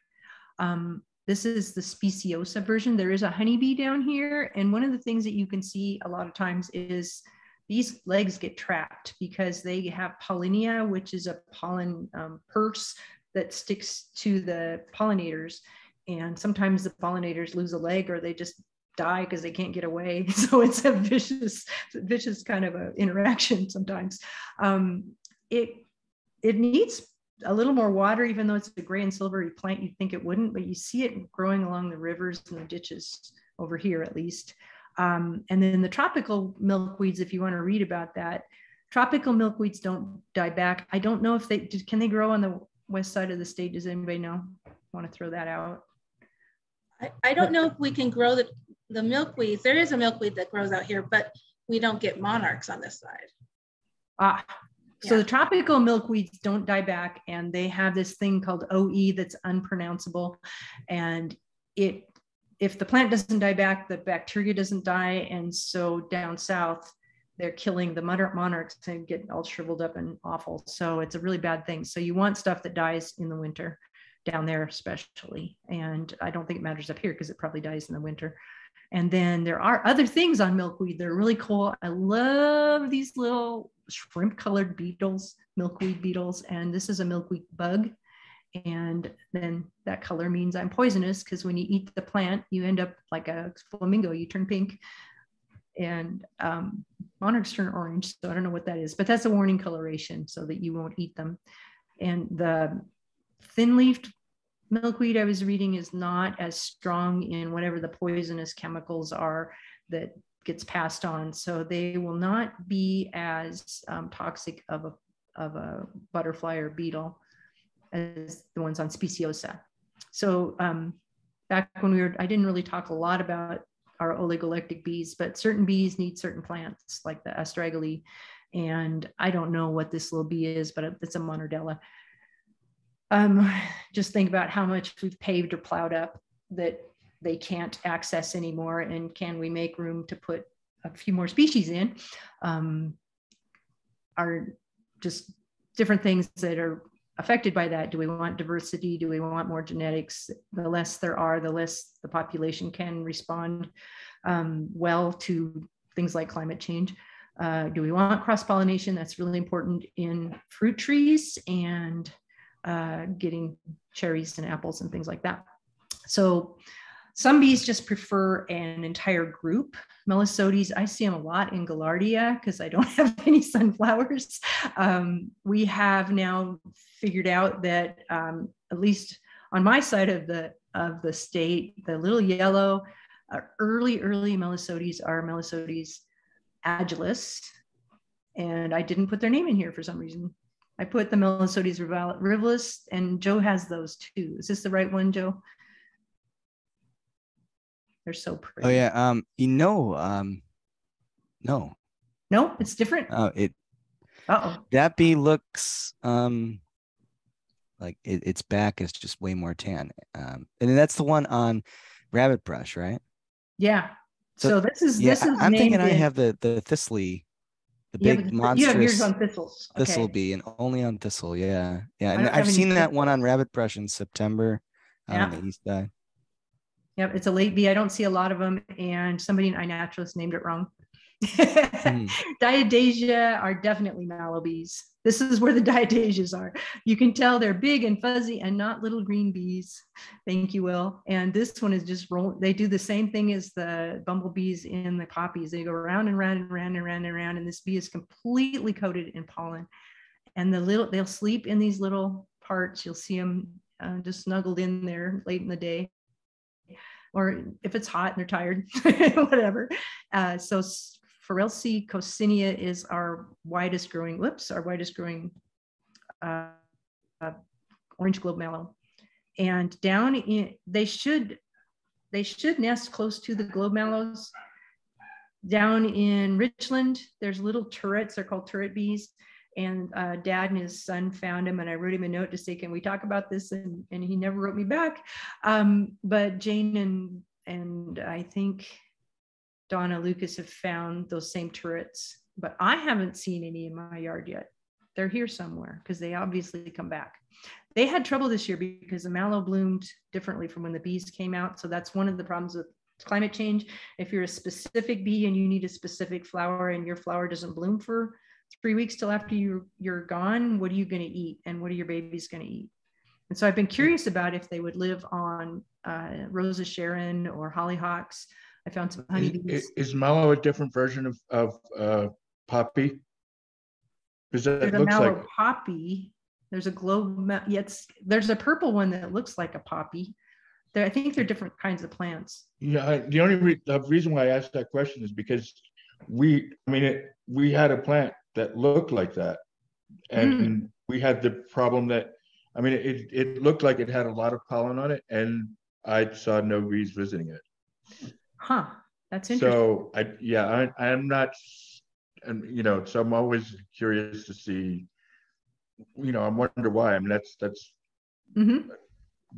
um, this is the speciosa version. There is a honeybee down here. And one of the things that you can see a lot of times is these legs get trapped because they have pollinia, which is a pollen um, purse that sticks to the pollinators. And sometimes the pollinators lose a leg or they just die because they can't get away. [laughs] So it's a vicious, vicious kind of a interaction [laughs] sometimes. Um, it it needs a little more water, even though it's a gray and silvery plant, you'd think it wouldn't, but you see it growing along the rivers and the ditches over here at least. Um, and then the tropical milkweeds, if you want to read about that, tropical milkweeds don't die back. I don't know if they can they grow on the west side of the state. Does anybody know? Want to throw that out? I, I don't know if we can grow the, the milkweeds. There is a milkweed that grows out here, but we don't get monarchs on this side. Ah, so the tropical milkweeds don't die back, and they have this thing called OE that's unpronounceable, and it if the plant doesn't die back, the bacteria doesn't die. And so down south, they're killing the monarchs and get all shriveled up and awful. So it's a really bad thing. So you want stuff that dies in the winter down there, especially. And I don't think it matters up here because it probably dies in the winter. And then there are other things on milkweed that are really cool. I love these little shrimp colored beetles, milkweed beetles. And this is a milkweed bug. And then that color means I'm poisonous because when you eat the plant, you end up like a flamingo, you turn pink. And um, monarchs turn orange. So I don't know what that is, but that's a warning coloration so that you won't eat them. And the thin leafed milkweed I was reading is not as strong in whatever the poisonous chemicals are that gets passed on. So they will not be as um, toxic of a, of a butterfly or beetle as the ones on speciosa. So um, back when we were, I didn't really talk a lot about our oligolectic bees, but certain bees need certain plants like the astragalus. And I don't know what this little bee is, but it's a monardella. Um, just think about how much we've paved or plowed up that they can't access anymore. And can we make room to put a few more species in? Um, are just different things that are affected by that. Do we want diversity? Do we want more genetics? The less there are, the less the population can respond um, well to things like climate change. Uh, do we want cross pollination? That's really important in fruit trees and uh, getting cherries and apples and things like that. So some bees just prefer an entire group. Melissodes, I see them a lot in Gaillardia because I don't [laughs] have any sunflowers. Um, we have now figured out that um, at least on my side of the of the state, the little yellow uh, early early Melissodes are Melissodes agilis, and I didn't put their name in here for some reason. I put the Melissodes rivalis, and Joe has those too. Is this the right one, Joe? They're so pretty. Oh yeah. Um, you know, um, no. No, it's different. Oh, it. oh. That bee looks um, like it, its back is just way more tan. Um, and that's the one on Rabbit Brush, right? Yeah. So, so this is yeah, this is. I'm thinking I have the the thistly, the big monstrous. You have yours on thistles. Okay. Thistle bee and only on thistle. Yeah, yeah. And I've seen that one on Rabbit Brush in September yeah. on the east side. Yep, it's a late bee. I don't see a lot of them, and somebody in iNaturalist named it wrong. [laughs] mm. Diadasia are definitely mallow bees. This is where the [laughs] diadasias are. You can tell they're big and fuzzy and not little green bees. Thank you, Will. And this one is just roll. They do the same thing as the bumblebees in the poppies. They go around and round and round and round and round, and this bee is completely coated in pollen. And the little they'll sleep in these little parts. You'll see them uh, just snuggled in there late in the day or if it's hot and they're tired, [laughs] whatever. Uh, so Sphaeralcea coccinea is our widest growing, whoops, our widest growing uh, uh, orange globe mallow. And down in, they should, they should nest close to the globe mallows. Down in Richland, there's little turrets, they're called turret bees and uh, dad and his son found him and i wrote him a note to say can we talk about this? And, and he never wrote me back. Um, but jane and and i think donna lucas have found those same turrets but i haven't seen any in my yard yet. They're here somewhere because they obviously come back. They had trouble this year because the mallow bloomed differently from when the bees came out so that's one of the problems with climate change. If you're a specific bee and you need a specific flower and your flower doesn't bloom for three weeks till after you you're gone what are you going to eat and what are your babies going to eat? And so i've been curious about if they would live on uh, Rosa Sharon or hollyhocks. I found some honeybees. is, is mallow a different version of of uh, poppy? Because that there's looks a mallow like poppy. There's a globe yes there's a purple one that looks like a poppy. There, I think they're different kinds of plants. Yeah, the only re- the reason why I asked that question is because we, I mean, it, we had a plant that looked like that. And mm. we had the problem that, I mean, it, it looked like it had a lot of pollen on it, and I saw no bees visiting it. Huh. That's interesting. So I, yeah, I, I'm not, and you know, so I'm always curious to see, you know, I wonder why. I mean, that's that's mm-hmm.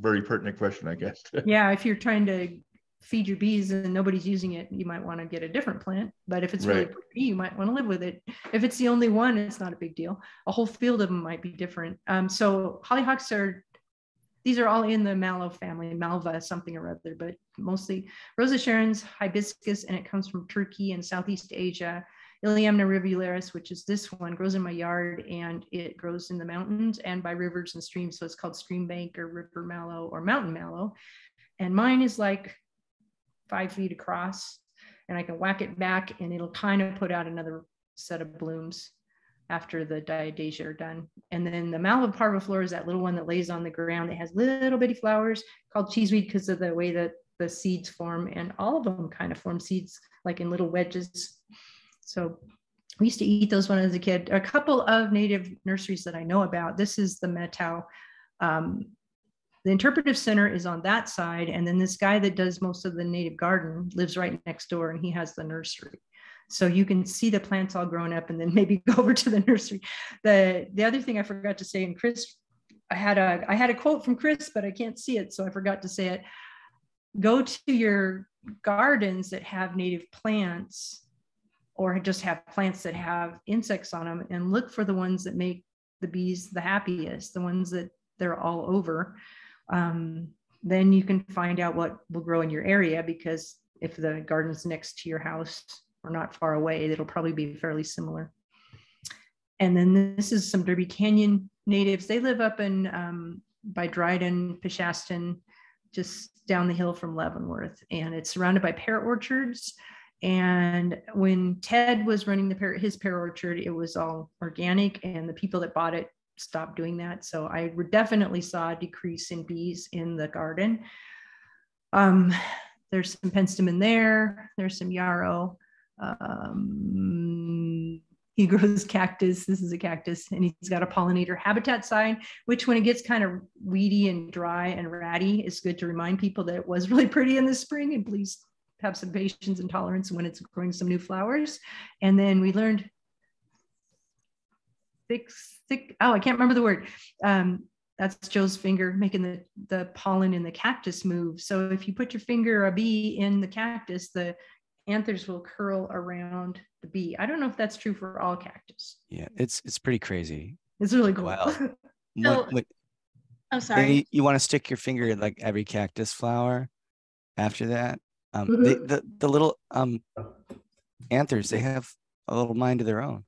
very pertinent question, I guess. [laughs] yeah, if you're trying to feed your bees and nobody's using it, you might want to get a different plant. But if it's right. really pretty, you might want to live with it. If it's the only one, it's not a big deal. A whole field of them might be different. Um, so hollyhocks are these are all in the mallow family, malva something or other, but mostly Rosa Sharon's hibiscus, and it comes from Turkey and Southeast Asia. Iliamna rivularis, which is this one, grows in my yard and it grows in the mountains and by rivers and streams. So it's called stream bank or river mallow or mountain mallow. And mine is like five feet across and I can whack it back and it'll kind of put out another set of blooms after the diadasia are done. And then the Malva parviflora is that little one that lays on the ground. It has little bitty flowers called cheeseweed because of the way that the seeds form and all of them kind of form seeds like in little wedges. So we used to eat those when I was a kid. A couple of native nurseries that I know about. This is the Methow um, the interpretive center is on that side. And then this guy that does most of the native garden lives right next door and he has the nursery. So you can see the plants all grown up and then [laughs] maybe go over to the nursery. The, the other thing I forgot to say, and Chris, I had a I had a quote from Chris, but I can't see it, so I forgot to say it. Go to your gardens that have native plants or just have plants that have insects on them and look for the ones that make the bees the happiest, the ones that they're all over um, then you can find out what will grow in your area because if the garden's next to your house or not far away, it'll probably be fairly similar. And then this is some Derby Canyon natives. They live up in um, by Dryden, Peshastin, just down the hill from Leavenworth, and it's surrounded by pear orchards. And when Ted was running the pear, his pear orchard, it was all organic, and the people that bought it stop doing that. So I definitely saw a decrease in bees in the garden. Um, there's some penstemon there. There's some yarrow. Um, he grows [laughs] cactus. This is a cactus, and he's got a pollinator habitat sign, which when it gets kind of weedy and dry and ratty, it's good to remind people that it was really pretty in the spring. And please have some patience and tolerance when it's growing some new flowers. And then we learned thick, thick, oh, I can't remember the word. Um, that's Joe's finger making the, the pollen in the cactus move. So if you put your finger, a bee in the cactus, the anthers will curl around the bee. I don't know if that's true for all cactus. Yeah, it's it's pretty crazy. It's really cool. Wow. [laughs] so, what, I'm sorry. You, you want to stick your finger in like every cactus flower after that. Um, mm-hmm. the, the the little um anthers, they have a little mind of their own.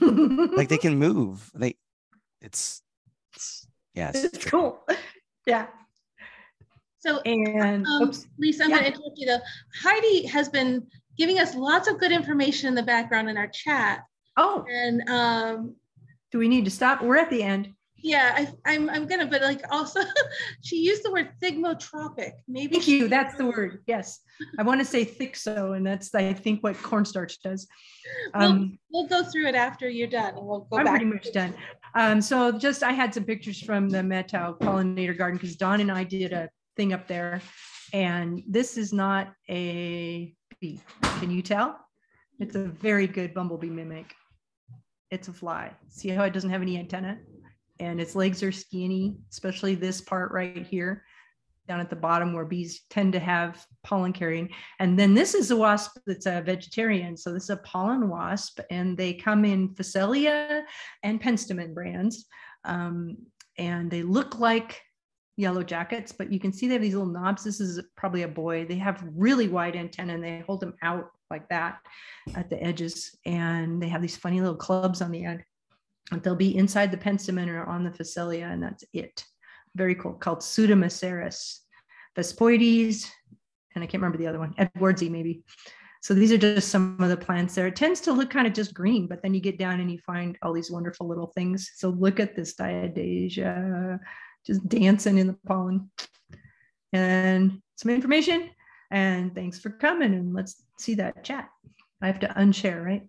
Like they [laughs] can move. They, it's, it's yeah, it's, it's cool. [laughs] Yeah. So, and um, Lisa, I'm yeah. going to interrupt you though. Heidi has been giving us lots of good information in the background in our chat. Oh. And um, do we need to stop? We're at the end. Yeah, I, am I'm, I'm gonna, but like also, [laughs] she used the word thigmotropic. Maybe. Thank you. That's the word. Yes, I want to say thick so, and that's I think what cornstarch does. Um, we'll, we'll go through it after you're done, and we'll go I'm back. pretty much done. Um, so just I had some pictures from the Methow pollinator garden because Don and I did a thing up there, and this is not a bee. Can you tell? It's a very good bumblebee mimic. It's a fly. See how it doesn't have any antenna? And its legs are skinny, especially this part right here down at the bottom where bees tend to have pollen carrying. And then this is a wasp that's a vegetarian. So this is a pollen wasp and they come in Phacelia and Penstemon brands. Um, and they look like yellow jackets, but you can see they have these little knobs. This is probably a boy. They have really wide antennae and they hold them out like that at the edges. And they have these funny little clubs on the end they'll be inside the penstemon or on the phacelia, and that's it. Very cool, called Pseudomasaris vespoides, and I can't remember the other one, Edwardsii maybe. So these are just some of the plants there. It tends to look kind of just green, but then you get down and you find all these wonderful little things. So look at this diadasia, just dancing in the pollen. And some information. And thanks for coming. And let's see that chat. I have to unshare, right?